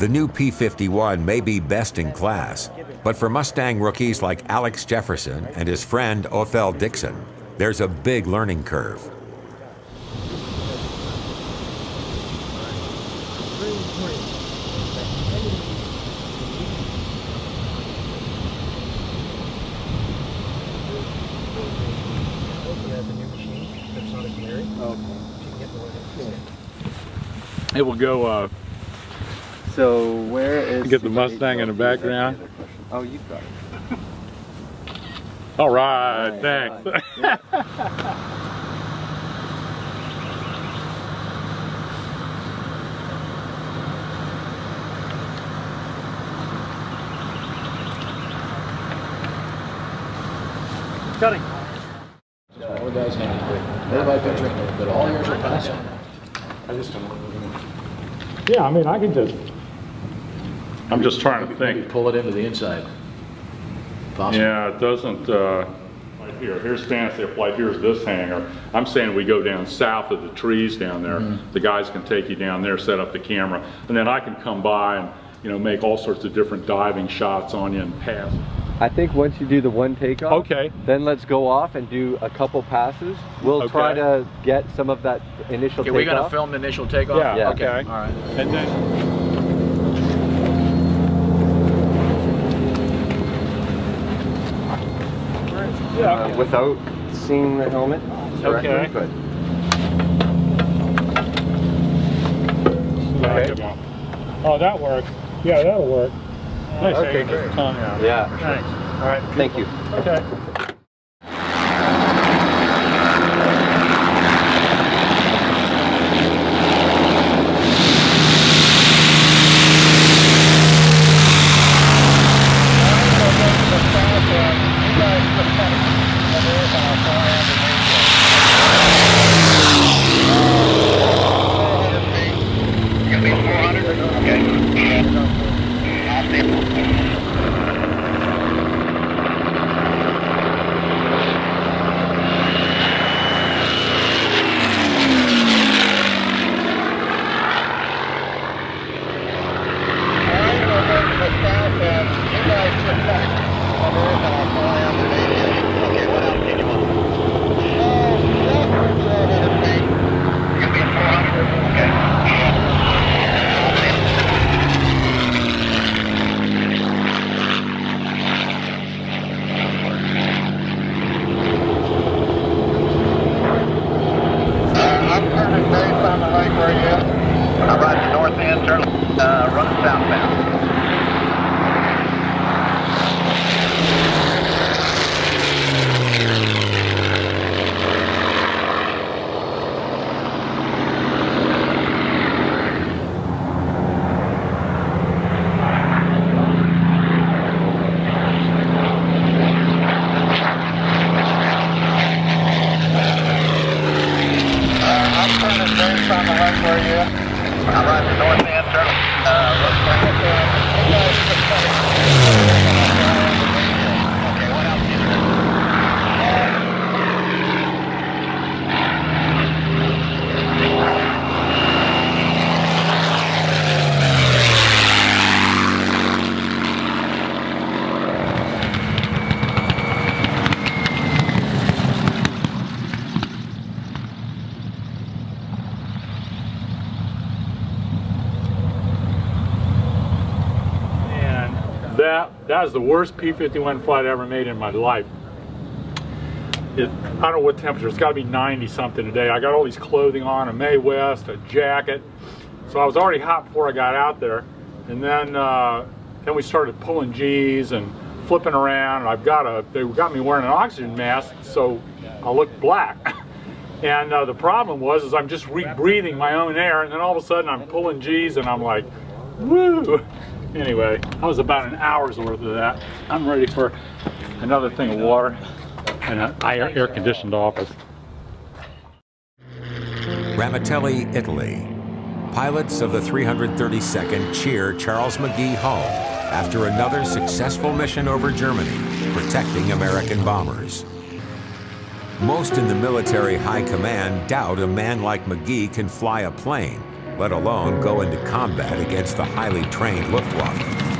The new P-51 may be best in class, but for Mustang rookies like Alex Jefferson and his friend Othel Dixon, there's a big learning curve. It will go, uh, So where is... get the Mustang in the background. Oh, you got it. All right, Right, thanks. Cutting. All the guys hanging quick. Everybody picture, but all yours are passing. Yeah, I mean, I can just. I'm just trying to Maybe think. pull it into the inside. Possible. Yeah, it doesn't, uh, right here, here's fantasy flight, here's this hangar. I'm saying we go down south of the trees down there. The guys can take you down there, set up the camera, and then I can come by and, you know, make all sorts of different diving shots on you and pass. I think once you do the one takeoff, Okay. then let's go off and do a couple passes. We'll try Okay. to get some of that initial Okay, takeoff. we're gonna film the initial takeoff? Yeah, okay. All right. And then, uh, without seeing the helmet. directly, Okay. But Okay. Oh, that worked. Yeah, that'll work. Nice Okay, great. out. yeah, Thanks. All right. thank you. Okay. I'm turning base on the lake where you at? I'm right to north end, turn, uh, running southbound. Uh, I'm turning base on the lake where I'm right to north end, turn, uh, Okay, what else is there? And that that is the worst P-51 flight I ever made in my life. It, I don't know what temperature. It's got to be 90 something today. I got all these clothing on, a Mae West, a jacket. So I was already hot before I got out there. And then uh, then we started pulling G's and flipping around. And I've got a they got me wearing an oxygen mask, so I look black. And uh, the problem was is I'm just re-breathing my own air, and then all of a sudden I'm pulling G's, and I'm like, woo. Anyway, that was about an hour's worth of that. I'm ready for another thing of water and an air conditioned office. Ramitelli, Italy. Pilots of the 332nd cheer Charles McGee home after another successful mission over Germany, protecting American bombers. Most in the military high command doubt a man like McGee can fly a plane, let alone go into combat against the highly trained Luftwaffe.